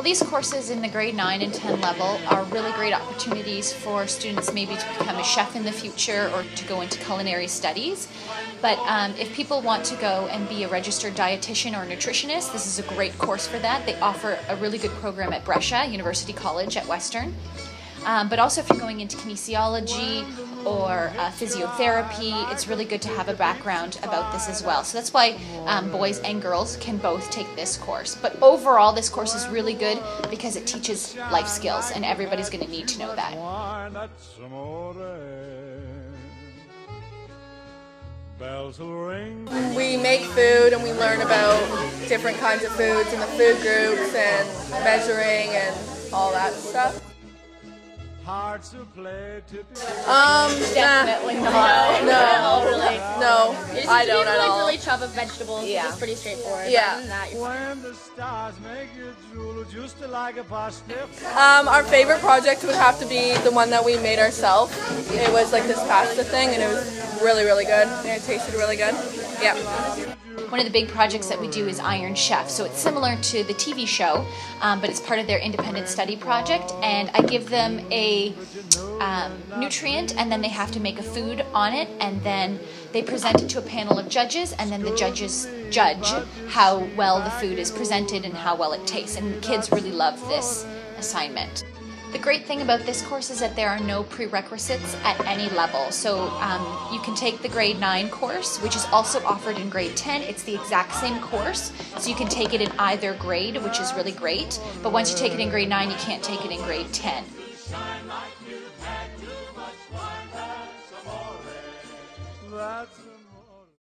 Well, these courses in the grade 9 and 10 level are really great opportunities for students maybe to become a chef in the future or to go into culinary studies. But um, if people want to go and be a registered dietitian or nutritionist, this is a great course for that. They offer a really good program at Brescia University College at Western. Um, but also, if you're going into kinesiology or uh, physiotherapy, it's really good to have a background about this as well. So that's why um, boys and girls can both take this course. But overall, this course is really good because it teaches life skills, and everybody's going to need to know that. We make food and we learn about different kinds of foods and the food groups and measuring and all that stuff. Um, Definitely nah. not. No, really. no, You just I to don't be at able to, like, all. really chop up vegetables. Yeah. It's pretty straightforward. Yeah. That. When the stars make you drool just like a pasta. Um, our favorite project would have to be the one that we made ourselves. It was like this pasta thing, and it was really, really good. And it tasted really good. Yeah. One of the big projects that we do is Iron Chef. So it's similar to the TV show, um, but it's part of their independent study project. And I give them um, nutrient, and then they have to make a food on it, and then they present it to a panel of judges, and then the judges judge how well the food is presented and how well it tastes. And kids really love this assignment. The great thing about this course is that there are no prerequisites at any level. So um, you can take the grade 9 course, which is also offered in grade 10. It's the exact same course, so you can take it in either grade, which is really great. But once you take it in grade 9, you can't take it in grade 10. Time like